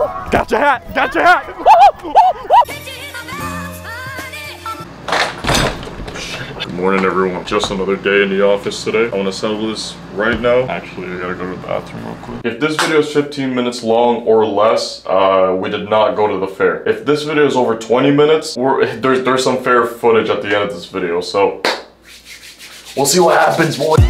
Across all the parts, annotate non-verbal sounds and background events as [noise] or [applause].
Got your hat. Got your hat. Good morning, everyone. Just another day in the office today. I want to settle this right now. Actually, I gotta go to the bathroom real quick. If this video is 15 minutes long or less, uh, we did not go to the fair. If this video is over 20 minutes, there's there's some fair footage at the end of this video. So we'll see what happens, boy.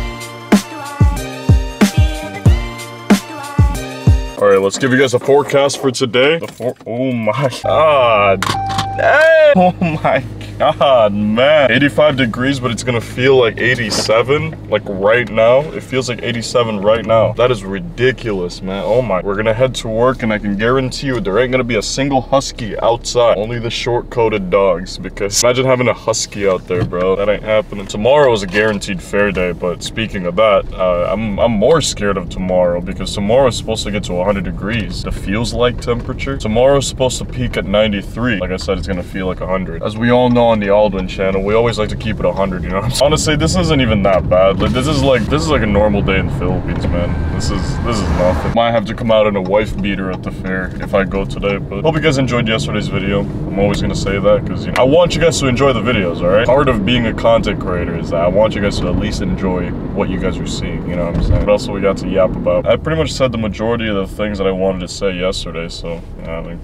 All right, let's give you guys a forecast for today. The for oh my [laughs] god. Hey! Oh my god, man. 85 degrees, but it's gonna feel like 87, like right now. It feels like 87 right now. That is ridiculous, man. Oh my. We're gonna head to work, and I can guarantee you there ain't gonna be a single husky outside. Only the short-coated dogs, because imagine having a husky out there, bro. That ain't happening. Tomorrow is a guaranteed fair day, but speaking of that, uh, I'm, I'm more scared of tomorrow, because tomorrow is supposed to get to 100 degrees. The feels like temperature. Tomorrow is supposed to peak at 93. Like I said, it's gonna feel like 100. As we all know on the Aldwen channel, we always like to keep it 100, you know Honestly, this isn't even that bad. Like, this is like, this is like a normal day in the Philippines, man. This is, this is nothing. Might have to come out in a wife beater at the fair if I go today, but hope you guys enjoyed yesterday's video. I'm always gonna say that, because, you know, I want you guys to enjoy the videos, alright? Part of being a content creator is that I want you guys to at least enjoy what you guys are seeing, you know what I'm saying? What else we got to yap about? I pretty much said the majority of the things that I wanted to say yesterday, so, yeah, I think...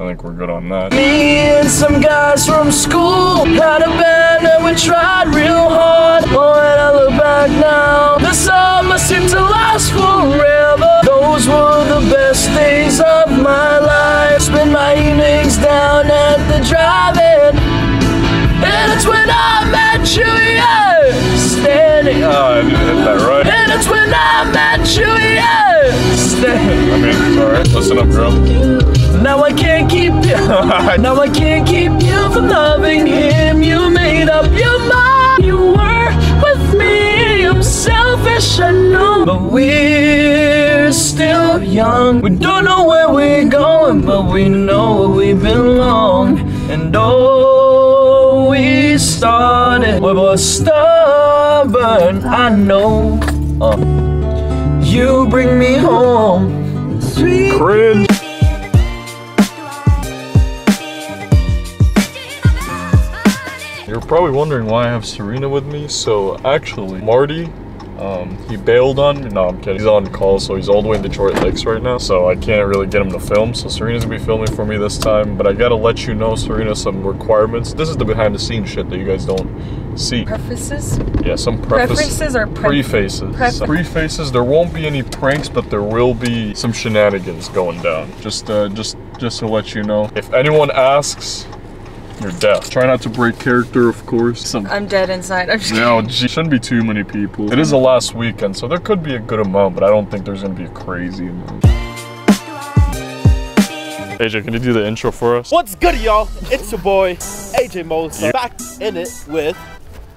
I think we're good on that. Me and some guys from school had a band and we tried real hard. But when I look back now, the summer seemed to last forever. Those were the best days of my life. Spend my evenings down at the drive-in. And it's when I met you, yeah, standing. Oh, I didn't hit that right. And it's when I met you, yeah, standing. [laughs] I mean, it's alright. Listen up, girl. I can't keep you. [laughs] now I can't keep you from loving him. You made up your mind. You were with me. I'm selfish, I know. But we're still young. We don't know where we're going, but we know where we belong. And oh, we started. We were stubborn, I know. Uh, you bring me home. Sweet. Cringe. You're probably wondering why I have Serena with me. So actually, Marty, um, he bailed on me. No, I'm kidding. He's on call, so he's all the way in Detroit Lakes right now. So I can't really get him to film. So Serena's gonna be filming for me this time. But I gotta let you know, Serena, some requirements. This is the behind the scenes shit that you guys don't see. Prefaces? Yeah, some preface, Preferences or pre- prefaces. Pref- prefaces. There won't be any pranks, but there will be some shenanigans going down. Just, uh, just, just to let you know. If anyone asks, you're deaf. Try not to break character, of course. Some. I'm dead inside. I'm just No, gee, shouldn't be too many people. It is the last weekend, so there could be a good amount, but I don't think there's gonna be a crazy amount. AJ, can you do the intro for us? What's good, y'all? It's your boy AJ Mosa back in it with.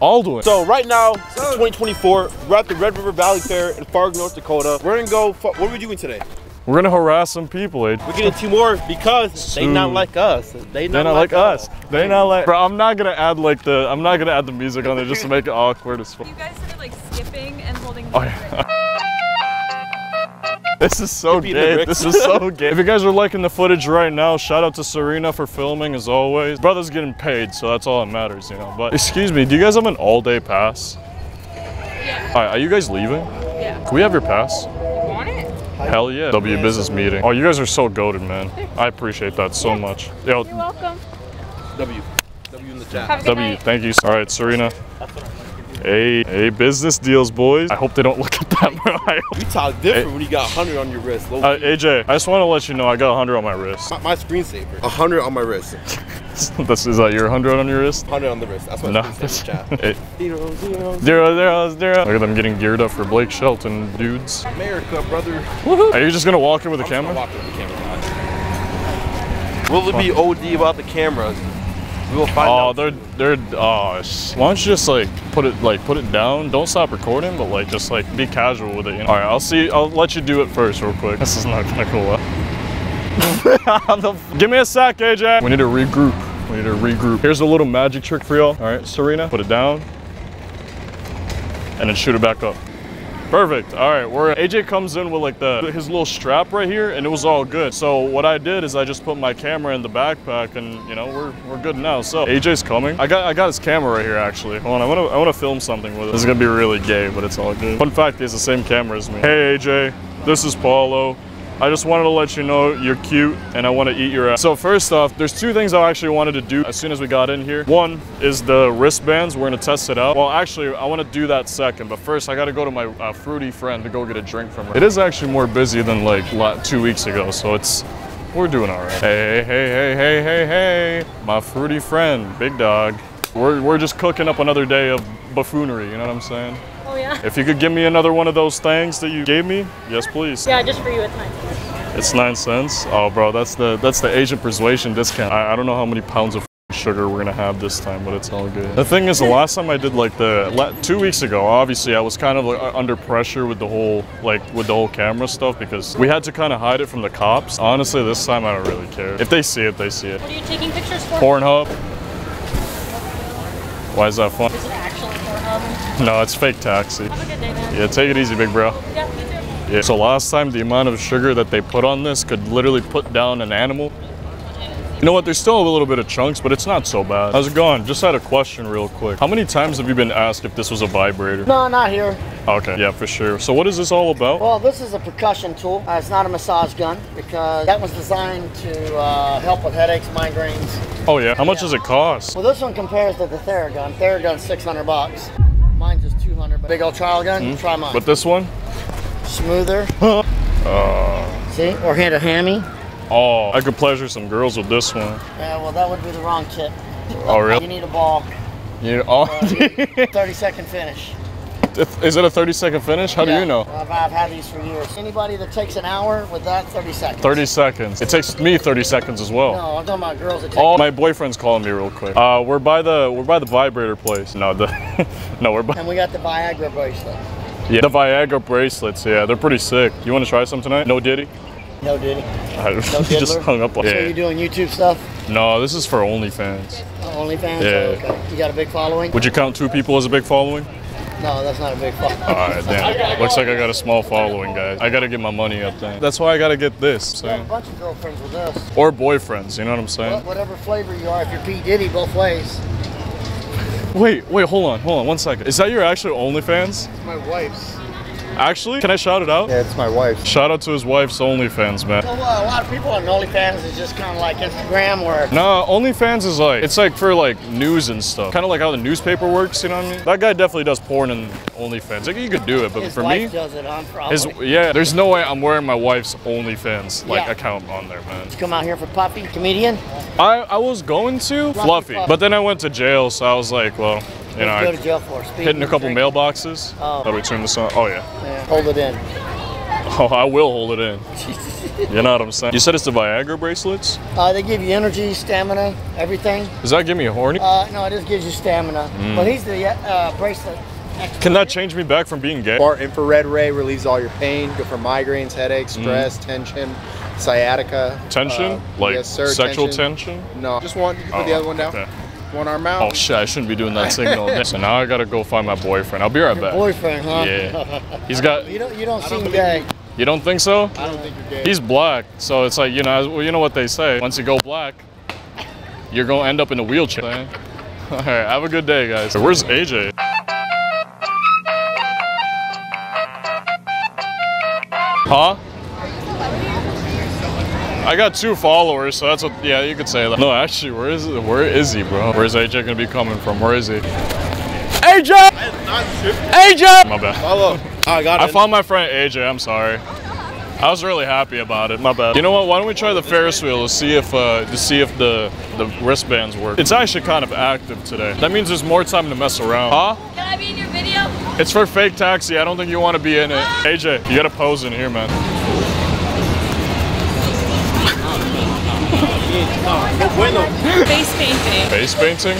Aldwen. So right now, it's 2024. We're at the Red River Valley Fair in Fargo, North Dakota. We're gonna go. What are we doing today? We're gonna harass some people, eh? AJ. We're getting two more because they not like us. They not, They're not like us. us. They're not like. Bro, I'm not gonna add like the. I'm not gonna add the music on there just to make it awkward as fuck. You guys started like skipping and holding Oh, yeah. [laughs] This is so Skippy gay. This is so [laughs] gay. If you guys are liking the footage right now, shout out to Serena for filming as always. Brother's getting paid, so that's all that matters, you know. But excuse me, do you guys have an all-day pass? Yeah. All right, are you guys leaving? Yeah. Can we have your pass? Want it? Hell yeah. W business meeting. Oh, you guys are so goaded, man. I appreciate that so much. Yo, You're welcome. W. W in the chat. Have a good W, night. thank you. All right, Serena. Hey, hey, business deals, boys. I hope they don't look at that, [laughs] bro. You talk different when you got 100 on your wrist. Uh. AJ, I just want to let you know I got 100 on my wrist. my, my screensaver. 100 on my wrist. [laughs] [laughs] That's, is that your 100 on your wrist? 100 on the wrist. That's my No. chat. Hey, Zero, zero, Zero, zero, zero. Look at them getting geared up for Blake Shelton, dudes. America, brother. Are you just gonna walk in with a I'm camera? walk with the camera. Will it be OD about the cameras? We will find Oh, out. they're they're. Oh, why don't you just like put it like put it down? Don't stop recording, but like just like be casual with it. You know? All right, I'll see. I'll let you do it first, real quick. This is not gonna go well. [laughs] Give me a sec, AJ. We need to regroup. We need to regroup. Here's a little magic trick for y'all. All right, Serena, put it down, and then shoot it back up. Perfect. All right, we're AJ comes in with like the his little strap right here, and it was all good. So what I did is I just put my camera in the backpack, and you know we're we're good now. So AJ's coming. I got I got his camera right here actually. Hold on, I wanna I wanna film something with it. This is gonna be really gay, but it's all good. Fun fact, he has the same camera as me. Hey AJ, this is Paulo. I just wanted to let you know you're cute and I want to eat your ass. So first off, there's two things I actually wanted to do as soon as we got in here. One is the wristbands. We're going to test it out. Well, actually, I want to do that second. But first, I got to go to my uh, fruity friend to go get a drink from her. It is actually more busy than like two weeks ago. So it's, we're doing all right. Hey, hey, hey, hey, hey, hey. My fruity friend, big dog. We're, we're just cooking up another day of buffoonery. You know what I'm saying? Oh yeah? If you could give me another one of those things that you gave me, yes, please. Yeah, just for you it's nine. cents. It's nine cents. Oh, bro, that's the that's the agent persuasion discount. I, I don't know how many pounds of [laughs] sugar we're gonna have this time, but it's all good. The thing is, the [laughs] last time I did like the two weeks ago, obviously I was kind of like, under pressure with the whole like with the whole camera stuff because we had to kind of hide it from the cops. Honestly, this time I don't really care. If they see it, they see it. What are you taking pictures for? Pornhub. Why is that fun? Is No, it's fake taxi. Have a good day. Yeah, take it easy, big bro. Yeah. Yeah. So last time, the amount of sugar that they put on this could literally put down an animal. You know what? There's still a little bit of chunks, but it's not so bad. How's it going? Just had a question real quick. How many times have you been asked if this was a vibrator? No, not here. Okay, yeah, for sure. So what is this all about? Well, this is a percussion tool. Uh, it's not a massage gun because that was designed to uh, help with headaches, migraines. Oh yeah. How much does it cost? Well, this one compares to the Theragun. Theragun's 600 bucks. Mine's just 200. But big old trial gun. Try mine. But this one? Smoother. Uh, [laughs] See? Or hit a hammy. Oh, I could pleasure some girls with this one. Yeah, well, that would be the wrong tip. Oh really? You need a ball. You, need oh, 30 second finish. is it a 30 second finish? How do you know? I've, I've had these for years. Anybody that takes an hour with that, 30 seconds. 30 seconds. It takes me 30 seconds as well. No, I'm talking about girls that take Oh, my boyfriend's calling me real quick. Uh, we're by the we're by the vibrator place. No, the [laughs] no, we're by And we got the Viagra bracelet. yeah. the Viagra bracelets. Yeah, they're pretty sick. You want to try some tonight? No Diddy. No Diddy. I No [laughs] just hung up on. So you Yeah. doing YouTube stuff? No, this is for OnlyFans. Oh, OnlyFans? Yeah. Oh, okay. You got a big following? Would you count two people as a big following? No, that's not a big following. All right, [laughs] damn. Looks like I got a small following, guys. I gotta get my money up there. That's why I gotta get this. You have a bunch of girlfriends with us. Or boyfriends. You know what I'm saying? Wha- Whatever flavor you are, if you're P. Diddy, both ways. Wait, wait, hold on, hold on, one second. Is that your actual OnlyFans? It's my wife's. Actually, can I shout it out? Yeah, it's my wife. Shout out to his wife's OnlyFans, man. So, uh, a lot of people on OnlyFans is just kind of like Instagram where No, OnlyFans is like it's like for like news and stuff. Kind of like how the newspaper works, you know what I mean? That guy definitely does porn in OnlyFans. Like you could do it, but his for wife me, does it on probably. his yeah, there's no way I'm wearing my wife's OnlyFans like Yeah. account on there, man. You Come out here for Puffy, comedian. I I was going to Fluffy, Fluffy. but then I went to jail, so I was like, well, you know, What'd you go to jail for? Speeding hitting a couple drinking? mailboxes. Oh. How do we turn this on? Oh yeah. Yeah, hold it in. Oh, I will hold it in. [laughs] You know what I'm saying? You said it's the Viagra bracelets. Uh, they give you energy, stamina, everything. Does that give me a horny? Uh, no, it just gives you stamina. Mm. But he's the uh, bracelet. Can that change me back from being gay? Far infrared ray relieves all your pain. Good for migraines, headaches, stress, tension, sciatica. Mm. Tension? Uh, like yes, sir, sexual tension? No, just one. You can put the Oh, other one down. okay. One arm out. Oh shit, I shouldn't be doing that signal. [laughs] so now I gotta go find my boyfriend. I'll be right back. Boyfriend, huh? Yeah. [laughs] He's got You don't, you don't seem believe gay. you don't think so? I don't think you're gay. He's black, so it's like, you know, well, you know what they say. Once you go black, you're gonna end up in a wheelchair. Alright, [laughs] have a good day guys. Where's AJ? Huh? I got two followers, so that's what. Yeah, you could say that. No, actually, where is it? Where is he, bro? Where's AJ gonna be coming from? Where is he? AJ! AJ! My bad. Follow. I got I it. found my friend AJ. I'm sorry. I was really happy about it. My bad. You know what? Why don't we try the Ferris wheel to see if uh, to see if the the wristbands work? It's actually kind of active today. That means there's more time to mess around. Huh? Can I be in your video? It's for fake taxi. I don't think you want to be in it. AJ, you gotta pose in here, man. Face painting. Face painting?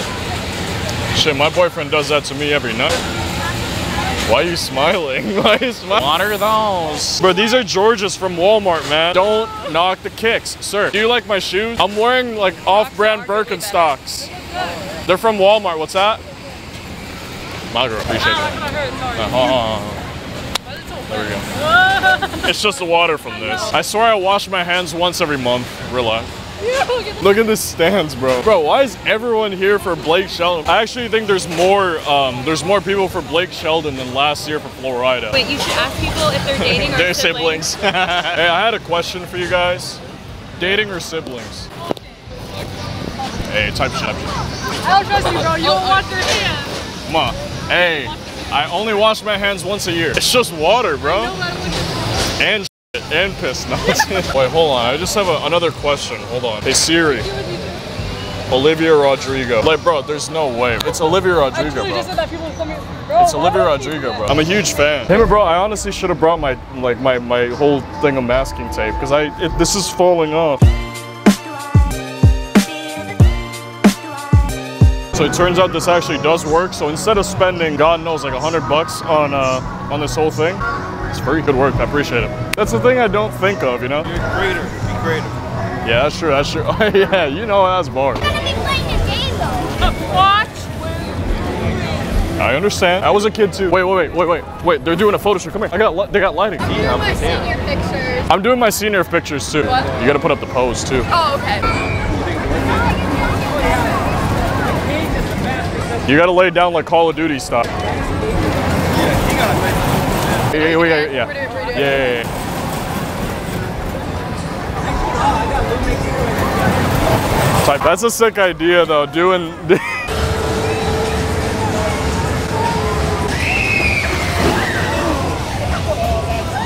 Shit, my boyfriend does that to me every night. Why are you smiling? [laughs] Why are you smiling? What are those? Bro, these are Georges from Walmart, man. Don't knock the kicks. Sir, do you like my shoes? I'm wearing like off-brand Birkenstocks. They're from Walmart. What's that? My girl, appreciate Ah, that. that's what I heard. Sorry. Uh-huh. There we go. it's just the water from this. I swear I wash my hands once every month. Relax. [laughs] Look at this stands, bro. Bro, why is everyone here for Blake Shelton? I actually think there's more um, there's more people for Blake Shelton than last year for Florida. Wait, you should ask people if they're dating [laughs] or They're siblings. siblings. [laughs] hey, I had a question for you guys. Dating or siblings? Hey, type shit. I don't trust you, bro. You don't wash your hands. Come on. Hey, I only wash my hands once a year. It's just water, bro. And shit, and piss. No. [laughs] Wait, hold on. I just have a, another question. Hold on. Hey Siri. Olivia Rodrigo. Like, bro, there's no way. It's Olivia Rodrigo, bro. It's Olivia Rodrigo, bro. I'm a huge fan. Hey, but bro, I honestly should have brought my like my my whole thing of masking tape because I it, this is falling off. So it turns out this actually does work. So instead of spending God knows like a hundred bucks on uh on this whole thing, it's very good work. I appreciate it. That's the thing I don't think of, you know. You're a creator. Be creative. Yeah, that's true. That's true. [laughs] Oh, yeah, you know that's bars. Uh, watch. I understand. I was a kid too. Wait, wait, wait, wait, wait, wait. They're doing a photo shoot. Come here. I got. li- They got lighting. I'm doing my senior pictures. I'm doing my senior pictures too. What? You got to put up the pose too. Oh, okay. You got to lay down like Call of Duty stuff. Yeah, yeah, yeah, yeah. Yeah, yeah, yeah, yeah. Type. That's a sick idea though. Doing. [laughs] All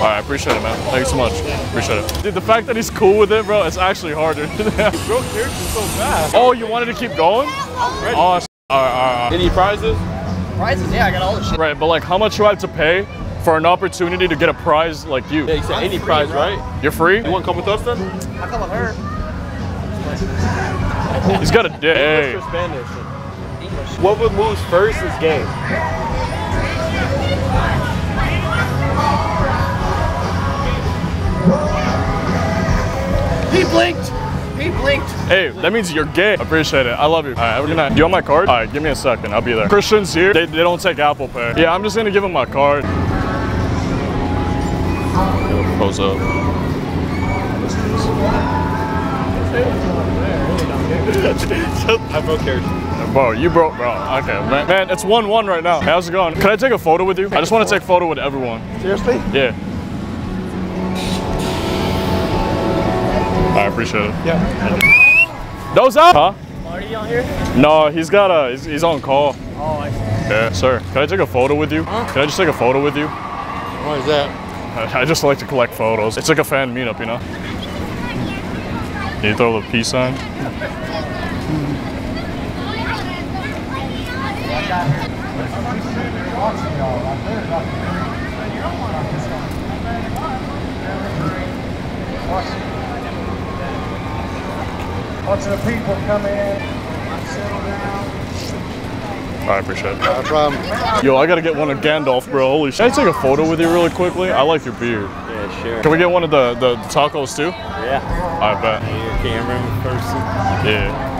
right, I appreciate it, man. Thanks so much. Appreciate it. Dude, the fact that he's cool with it, bro, it's actually harder. [laughs] Bro, character's so fast. oh, you wanted to keep going? Oh, all right, all right, all right. Any prizes? Prizes, yeah, I got all the shit. Right, but like, how much do I have to pay for an opportunity to get a prize like you? Yeah, you said any prize, right? You're free? You want to come with us then? I come with her. He's got a dick. English or Spanish? What would moves first is game. He blinked. He blinked. Hey, that means you're gay. I appreciate it. I love you. All right, have a good night. Do you want my card? All right, give me a second. I'll be there. Christians here, they, they don't take Apple Pay. Yeah, I'm just gonna give him my card. Pose up. I broke character. Bro, you broke, bro. Okay, man. Man, it's 1-1 right now. How's it going? Can I take a photo with you? I just want to take a photo with everyone. Seriously? Yeah. I appreciate it. Yeah. Those up? Huh? Marty on here? No, he's got a, he's, he's on call. Oh, I see. Yeah, sir. Can I take a photo with you? Can I just take a photo with you? Why is that? I just like to collect photos. It's like a fan meetup, you know? Can you throw the peace sign? Watching the people come in, settle down. I appreciate it. No problem. Yo, I gotta get one of Gandalf, bro. Holy shit. Can I take a photo with you really quickly? I like your beard. Yeah, sure. Can we get one of the, the tacos too? Yeah. I bet. Your camera in person. Yeah.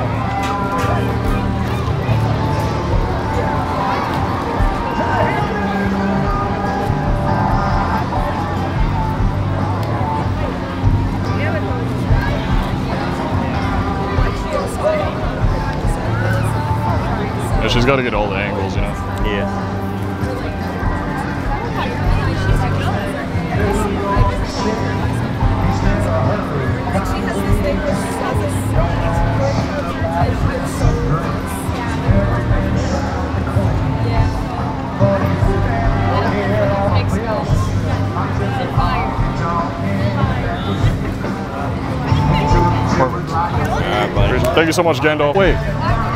So much, Gandalf. Wait,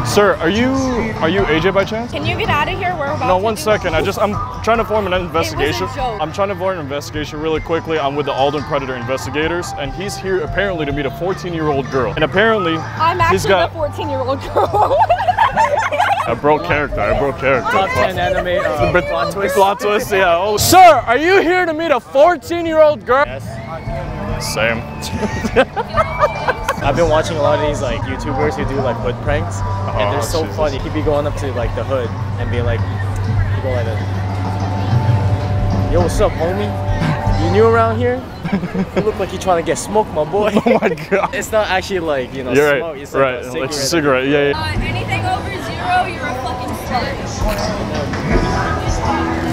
sir, are you are you AJ by chance? Can you get out of here? We're about No, to one do- second. I just I'm trying to form an investigation. joke. I'm trying to form an investigation really quickly. I'm with the Aldwen Predator investigators, and he's here apparently to meet a 14-year-old girl. And apparently, I'm he's actually got the 14 year old girl. I broke character. I broke character. Top 10 anime uh, But- plot twist. Plot twist, yeah. Oh, sir, are you here to meet a 14-year-old girl? Yes. Same. [laughs] I've been watching a lot of these like YouTubers who do like hood pranks, and they're so Jesus. funny. He'd be going up to like the hood and be like, you go like this. Yo, what's up, homie? You new around here? you look like you're trying to get smoked, my boy. [laughs] Oh my god. It's not actually like, you know, You're smoke. right. It's like right. a cigarette. It's a cigarette. Yeah, yeah. Uh, anything over zero, you're a fucking slut.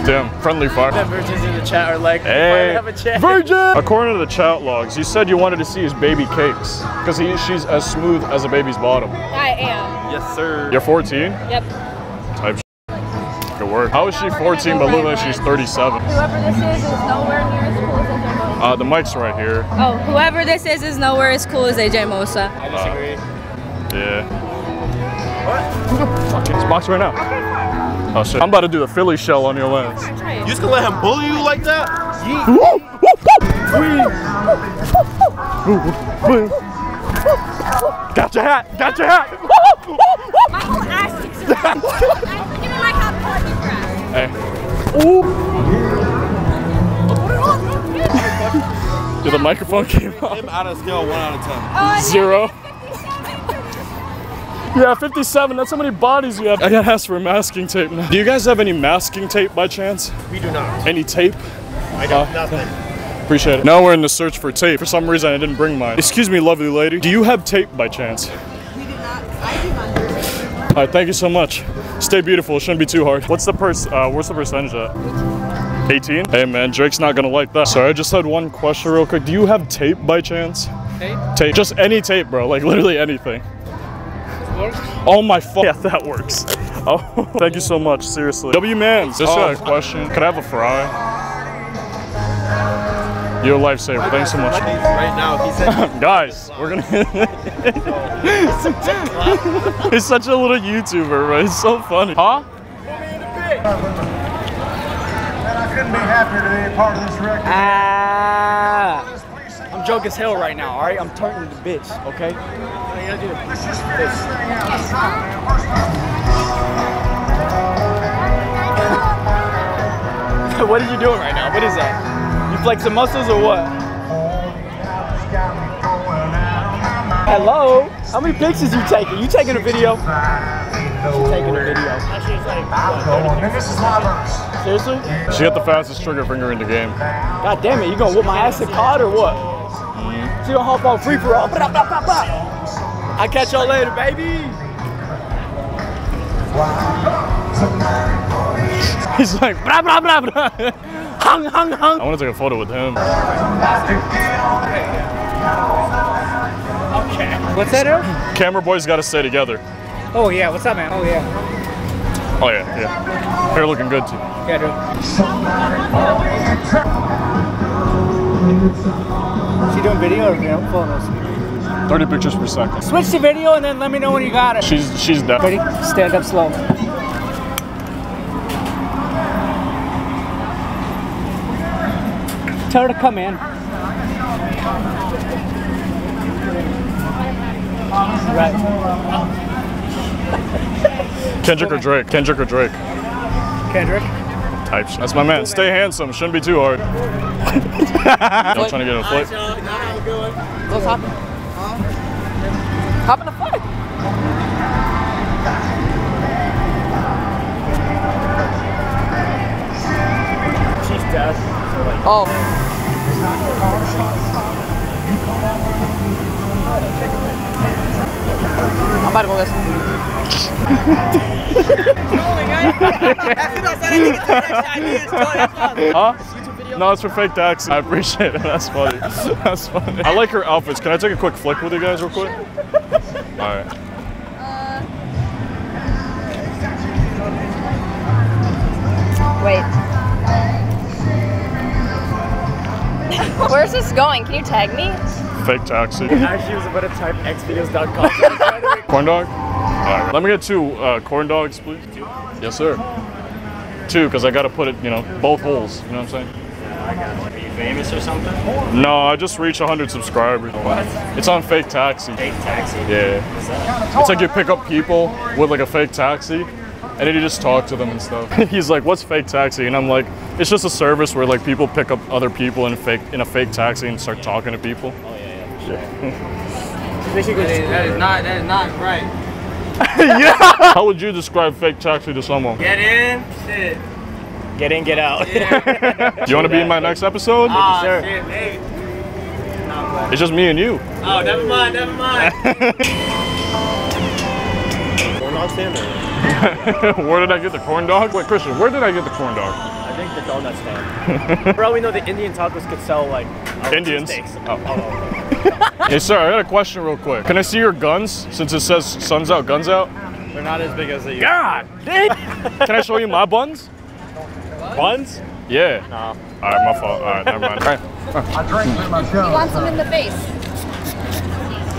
Damn. Friendly fire. The virgins in the chat are like, Hey, hey, have a chat. Virgin! According to the chat logs, you said you wanted to see his baby cakes because he, she's as smooth as a baby's bottom. I am. Yes, sir. You're 14? Yep. Type Good work. How is she 14 but look like she's 37? Whoever this is is nowhere near as cool as AJ Mosa. Uh, the mic's right here. Oh, whoever this is is nowhere as cool as AJ Mosa. I disagree. Yeah. What? [laughs] Fuck it. It's box right now. Oh shit. I'm about to do the Philly shell on your lens. You just gonna let him bully you like that? Got your hat! Got your hat! My whole ass [laughs] sticks around. Give me my hot pocket grass. Hey. Dude, the microphone came off. Him out of scale, one out of ten. Oh, no. Zero. Yeah, 57. That's how many bodies you have. I gotta ask for masking tape now. Do you guys have any masking tape by chance? We do not. Any tape? I got nothing. Appreciate it. Now we're in the search for tape. For some reason, I didn't bring mine. Excuse me, lovely lady. Do you have tape by chance? We do not. I do not. All right, thank you so much. Stay beautiful. It shouldn't be too hard. What's the pers? Uh, what's the percentage at? 18. Hey man, Drake's not gonna like that. Sorry, I just had one question real quick. Do you have tape by chance? Tape? Tape. Just any tape, bro. Like literally anything. Oh my fuck. Yeah, [laughs] that works. Oh, thank you so much. Seriously. W man, just got a question. Could I have a fry? You're a lifesaver. Thanks so much. Right now, he said. [laughs] Guys, we're gonna. [laughs] He's such a little YouTuber, bro. He's so funny. Huh? And I couldn't be happier to be a part of this record. Ah. Drunk as hell right now, alright? I'm turning into bitch, okay? Let's just figure this thing out. man. First of what are you doing right now? What is that? You flexing muscles or what? Hello? How many pictures you taking? You taking a video? She's taking a video. all, and this is. Seriously? She got the fastest trigger finger in the game. God damn it, you gonna whoop my ass in COD or what? She gonna hop on free for all. I'll catch y'all later, baby. [laughs] He's like, blah, blah, blah, blah. hung, hung, hung. I want to take a photo with him. Okay. What's that, Earl? Camera boys got to stay together. Oh yeah, what's up, man? Oh yeah. Oh, yeah, yeah. Hair looking good, too. Yeah, dude. She doing video or know, photos? 30 pictures per second. Switch to video and then let me know when you got it. She's she's deaf. Ready? Stand up slow. Tell her to come in. Right. Kendrick or Drake? Kendrick or Drake? Kendrick. Type shit. That's my man. Stay handsome. Shouldn't be too hard. [laughs] Y'all trying to get a flip? Let's hop in. Hop in the foot. She's deaf. Oh. I'm about to go listen. Huh? No, it's for fake taxi. I appreciate it. [laughs] That's funny. That's funny. I like her outfits. Can I take a quick flick with you guys real quick? All right. Wait. Where's this going? Can you tag me? Fake taxi. Actually, was about to type xvideos.com. [laughs] Corn dog? All right. Let me get two uh, corn dogs, please. Yes, sir. Two, because I got to put it, you know, both holes. You know what I'm saying? Are you famous or something? No, I just reached 100 subscribers. What? It's on Fake Taxi. Fake taxi. Yeah. It's like you pick up people with like a fake taxi and then you just talk to them and stuff. [laughs] He's like, "What's fake taxi?" And I'm like, "It's just a service where like people pick up other people in fake in a fake taxi and start talking to people." [laughs] Basically, That is not, that is not right. [laughs] How would you describe fake taxi to someone? Get in, shit. Get in, get out. Do [laughs] you want to be in my next episode? Ah, sure. shit, hey. It's just me and you. Oh, never mind, never mind. Corn dog stand where did I get the corn dog? Wait, Christian, where did I get the corn dog? I think the donut stand. For all we know, the Indian tacos could sell like Indians. steaks. Oh. [laughs] Hey, sir, I got a question real quick. Can I see your guns since it says sun's out, guns out? They're not as big as they God! Can I show you my buns? Buns? Yeah. No. All right, my fault. All right, never mind. All right. I drink with my He wants them in the face.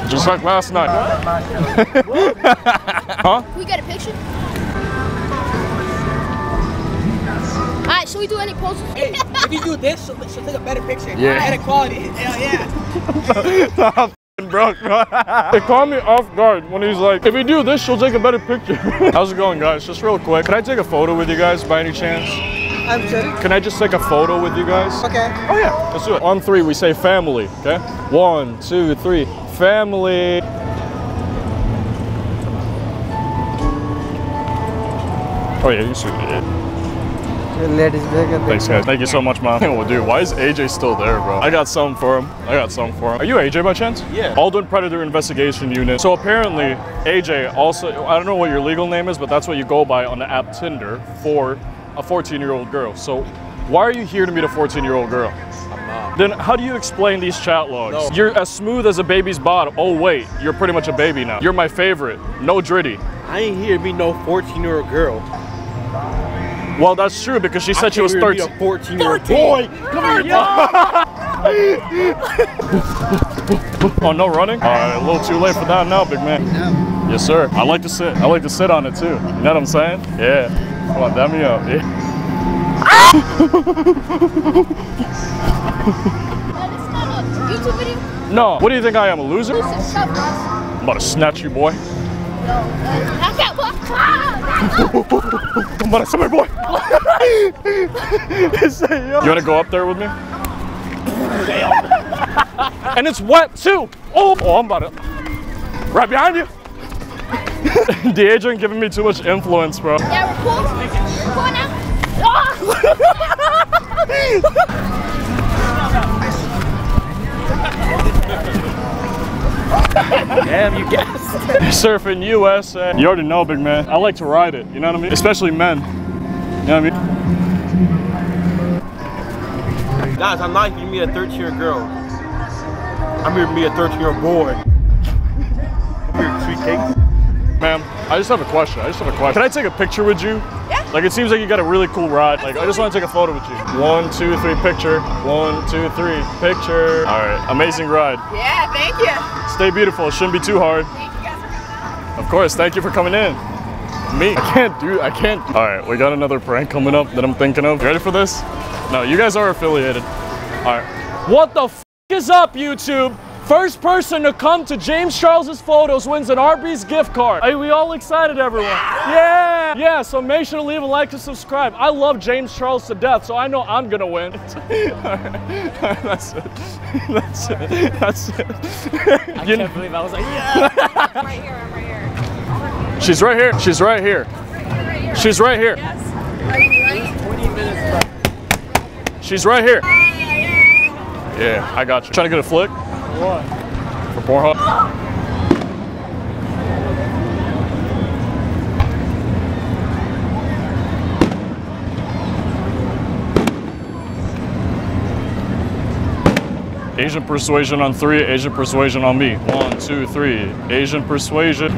Just like last night. huh? Can we get a picture? Alright, should we do any poses? Hey, if you do this, she'll, she'll take a better picture. Yeah. Better quality. Hell yeah. [laughs] I'm broke, bro. [laughs] It caught me off guard when he's like, if you do this, she'll take a better picture. [laughs] How's it going, guys? Just real quick. Can I take a photo with you guys by any chance? I'm sure. Can I just take a photo with you guys? Okay. Oh yeah, let's do it. On three, we say family, okay? One, two, three. Family. Oh yeah, you sweet. Yeah. Ladies bigger. Thanks guys. Thank you so much, man. [laughs] Well, dude, why is AJ still there, bro? I got something for him. I got something for him. Are you AJ by chance? Yeah. Aldwen Predator Investigation Unit. So apparently, AJ also, I don't know what your legal name is, but that's what you go by on the app Tinder for a 14 year old girl. So why are you here to meet a 14 year old girl? Then how do you explain these chat logs? No. You're as smooth as a baby's bottom. Oh wait, you're pretty much a baby now. You're my favorite. No dritty. I ain't here to be no 14 year old girl. Well, that's true because she said she was 13. A 14 year old boy. Come here, Oh, no running? All right, a little too late for that now, big man. Yes, sir. I like to sit. I like to sit on it too. You know what I'm saying? Yeah. Come on, dab me up. Yeah. This is not a YouTube video. No. What do you think I am, a loser? This is shove us. I'm about to snatch you, boy. I can't walk. I'm about to snatch my boy. [laughs] you want to go up there with me? and it's wet too. Oh, oh, I'm about to. Right behind you. [laughs] the agent giving me too much influence, bro. Yeah, we're cool. We're cool now. Ah! [laughs] Damn, you guessed. [laughs] Surfing USA. You already know, big man. I like to ride it, you know what I mean? Especially men. You know what I mean? Guys, I'm not here to meet a 13 year old girl. I'm here to meet a 13 year old boy. I'm here to sweet cake. Ma'am, I just have a question. I just have a question. Can I take a picture with you? Yeah. Like it seems like you got a really cool ride. Like I just want to take a photo with you. One, two, three, picture. One, two, three, picture. All right, amazing ride. Yeah, thank you. Stay beautiful. It shouldn't be too hard. Of course. Thank you for coming in. Me. I can't do. I can't. All right, we got another prank coming up that I'm thinking of. You ready for this? No, you guys are affiliated. All right. What the f is up, YouTube? First person to come to James Charles's photos wins an Arby's gift card. Are we all excited, everyone? Yeah! Yeah, so make sure to leave a like and subscribe. I love James Charles to death, so I know I'm gonna win. [laughs] All right. That's it. [laughs] That's it. That's it. I [laughs] You- can't believe I was like, yeah. I'm right here. I'm right here. She's right here. She's right here. She's right here. Yes. Ready? Ready? 20 minutes left. She's right here. Yeah, I got you. Trying to get a flick What? for Pornhub. Asian persuasion on three, Asian persuasion on me. One, two, three. Asian persuasion.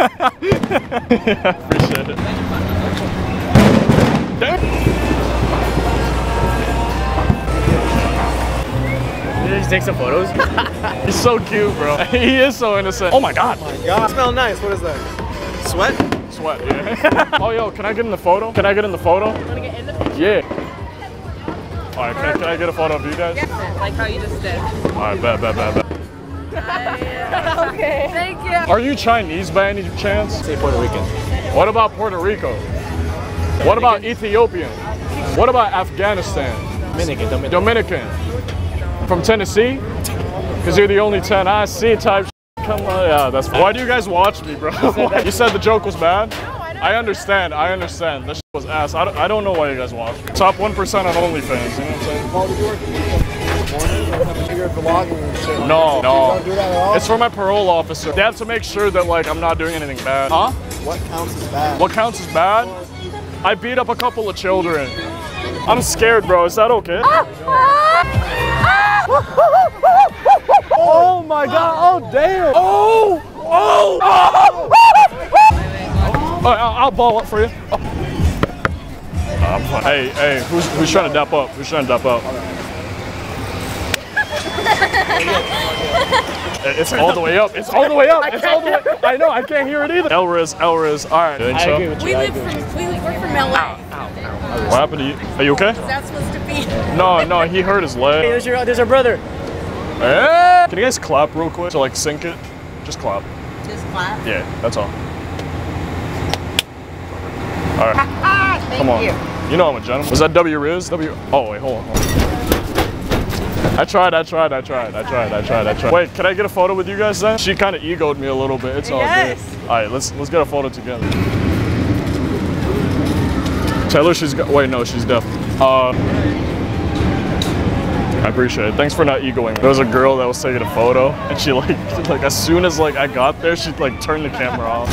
Appreciate it. Did you just take some photos? [laughs] He's so cute, bro. [laughs] he is so innocent. Oh my god. Oh my God, smell nice. What is that? Sweat? Sweat, yeah. [laughs] oh, yo, can I get in the photo? Can I get in the photo? Wanna get in the picture? Yeah. All right, can, can I get a photo of you guys? Like how you just did. All right, bet, bet, bet, bet. [laughs] okay. Thank you. Are you Chinese by any chance? Say Puerto Rican. What about Puerto Rico? What about Ethiopian? What about Afghanistan? Dominican, Dominican. Dominican. From Tennessee? Because you're the only 10 I see type. Come on, yeah, that's. Why do you guys watch me, bro? you said [laughs] the joke was bad. I understand. I understand. This sh- was ass. I don't, I don't know why you guys watch. Top one percent on OnlyFans. You know what I'm saying? Paul, did you work in the You're vlogging and shit. No, no. don't do that at all? It's for my parole officer. They have to make sure that like I'm not doing anything bad. Huh? What counts as bad? What counts as bad? I beat up a couple of children. I'm scared, bro. Is that okay? Oh my god. Oh damn. Oh. Oh. oh. All right, I'll, I'll ball up for you. Oh. Nah, Hey, hey, who's, who's trying to dap up? Who's trying to dap up? It's all the way up. It's all the way up. It's all the way. I know. I can't hear it either. Elriz, Elriz. All right. I agree with We you. I live agree. from we work from LA. What happened to you? Are you okay? Is that supposed to be? No, no. He hurt his Hey, leg. there's your, there's our brother. Hey! Can you guys clap real quick to like sync it? Just clap. Just clap. Yeah, that's all. All right. [laughs] Come on. You. know I'm a gentleman. Was that W Riz? W. Oh wait, hold on. Hold on. I tried, I tried, I tried, I tried, I tried, I tried. Wait, can I get a photo with you guys then? She kind of egoed me a little bit. It's all Yes. good. All right, let's let's get a photo together. Tell her she's got. Wait, no, she's deaf. Uh. I appreciate it. Thanks for not egoing. There was a girl that was taking a photo, and she like, [laughs] like as soon as like I got there, she like turned the camera off.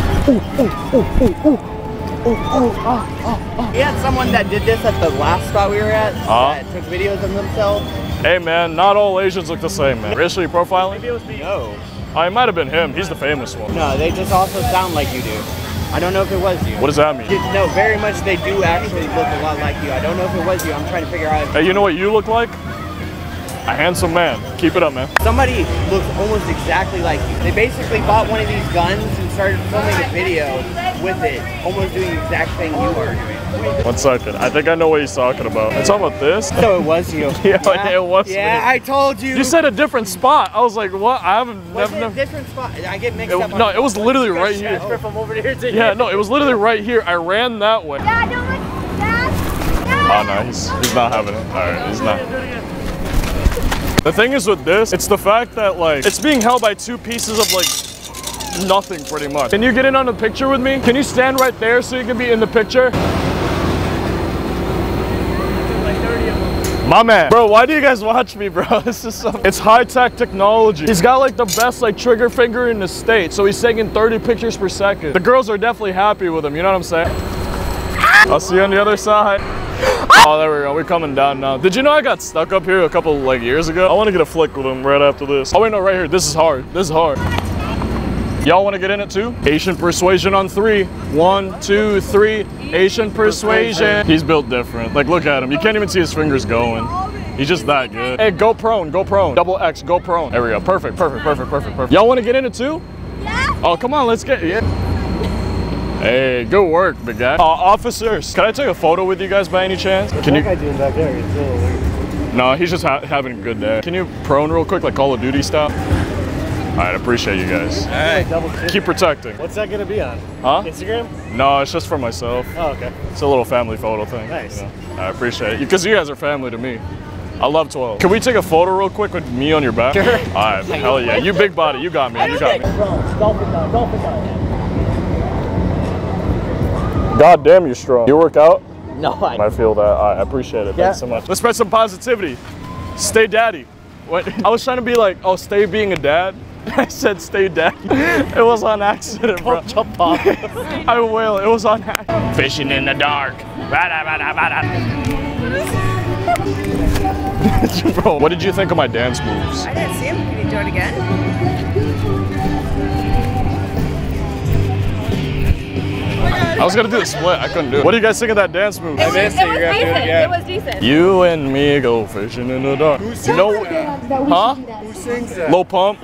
We had someone that did this at the last spot we were at Uh-huh. that took videos of themselves. Hey man, not all Asians look the same, man. Racially profiling? No. Oh, it might have been him. He's the famous one. No, they just also sound like you do. I don't know if it was you. What does that mean? You- No, very much they do actually look a lot like you. I don't know if it was you. I'm trying to figure out if Hey, you know what you look like? A handsome man. Keep it up, man. somebody looks almost exactly like you. They basically bought one of these guns and started filming a video with it, almost doing the exact thing you are doing. One second. I think I know what he's talking about. I'm talking about this. So it was you. [laughs] Yeah, it was Yeah, me. I told you. You said a different spot. I was like, what? I haven't was never. it a different spot? I get mixed It- up. on no, it was spots. literally right here. Transfer from over here to yeah, here. no, it was literally right here. I ran that way. Dad, don't look. Dad. Oh no, he's he's not having it. All right, he's not. The thing is with this, it's the fact that like it's being held by two pieces of like nothing pretty much. Can you get in on the picture with me? Can you stand right there so you can be in the picture? My man. Bro, why do you guys watch me, bro? [laughs] This is so It's high-tech technology. He's got like the best like trigger finger in the state, so he's taking 30 pictures per second. The girls are definitely happy with him, you know what I'm saying? I'll see you on the other side. Oh, there we go. We're coming down now. Did you know I got stuck up here a couple like years ago? I want to get a flick with him right after this. Oh wait, no, right here. This is hard. This is hard. Y'all want to get in it too? Asian persuasion on three. One, two, three. Asian persuasion. He's built different. Like, look at him. You can't even see his fingers going. He's just that good. Hey, go prone, go prone. Double X, go prone. There we go. Perfect, perfect, perfect, perfect, perfect. Y'all want to get in it too? Yeah. Oh, come on, let's get yeah. Hey, good work, big guy. Uh, officers, can I take a photo with you guys by any chance? Can you? doing back there? It's a weird. No, he's just ha having a good day. Can you prone real quick, like Call of Duty style? All right, appreciate you guys. Double. Keep protecting. What's that gonna be on? Huh? Instagram? No, it's just for myself. Oh, okay. It's a little family photo thing. Nice. you know. I appreciate it because you guys are family to me. I love 12. Can we take a photo real quick with me on your back? Sure. All right, hell yeah. You big body, you got me. You got me. Dolphin dive, dolphin dive. God damn, you're strong. You work out? No, I I feel that. I appreciate it. Yeah. Thanks so much. Let's spread some positivity. Stay daddy. What? I was trying to be like, oh, stay being a dad. [laughs] I said stay daddy. It was on accident, bro. Jump off. [laughs] I will. It was on accident. Fishing in the dark. Bada, bada, bada. [laughs] bro, what did you think of my dance moves? I didn't see him. Can you do it again? I was gonna do the split. I couldn't do it. What do you guys think of that dance move? It was, it was decent. It was decent. You and me go fishing in the dark. You know, huh? Who sings that? Lil Pump.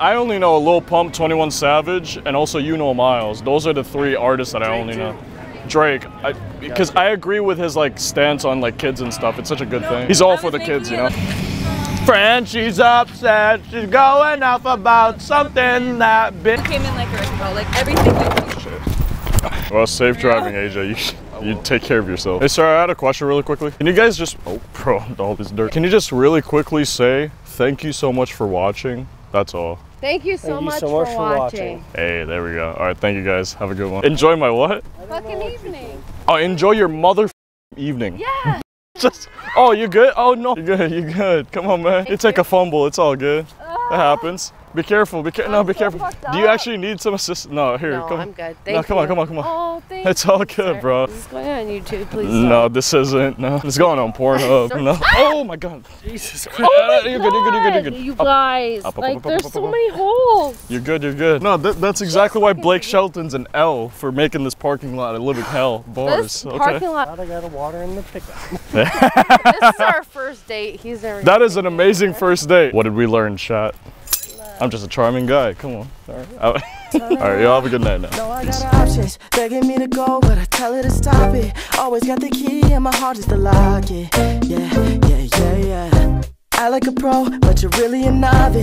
I only know Lil Pump, 21 Savage, and also You Know Miles. Those are the three artists that I only know. Drake, because I, agree with his like stance on like kids and stuff. It's such a good thing. He's all for the kids, you know. Friend, she's upset. She's going off about something that bitch. Came in like a wrecking ball. Like everything. Like, Well, safe driving, AJ. You, you take care of yourself. Hey, sir, I had a question really quickly. Can you guys just, oh, [laughs] bro, all this dirt. Can you just really quickly say thank you so much for watching? That's all. Thank you so, Thank you much, so for much for watching. watching. Hey, there we go. All right, thank you guys. Have a good one. Enjoy my what? Fucking evening. Oh, enjoy your mother [laughs] evening. Yeah. [laughs] Just, oh, you good? Oh no, you good? You good? Come on, man. You take a fumble. It's all good. That happens. Be careful. Be careful. No, be so careful. Do you actually need some assistance? No, here, No, come. I'm good. no, Thank come on, come on, come on. Oh, thank It's all good, sir. bro. This going on YouTube, please. No, this isn't. No, it's going on Pornhub. No. [laughs] Ah! Oh my God. Jesus Christ. Oh my you're good. You're good. You're good. You're good. You guys, up, up, like up, up, there's up, so up. many holes. You're good. You're good. No, that, that's exactly why Blake Shelton's an L for making this parking lot a living hell. Bars. This okay. parking lot. I got a water in the pickup. [laughs] [laughs] this is our first date. He's never. That is an amazing first date. What did we learn, chat? I'm just a charming guy. Come on. All right. [laughs] All right. Y'all have a good night now. No, I got options, begging me to go, but I tell her to stop it. Always got the key, and my heart is to lock it. Yeah, yeah, yeah, yeah. I like a pro, but you're really a novice.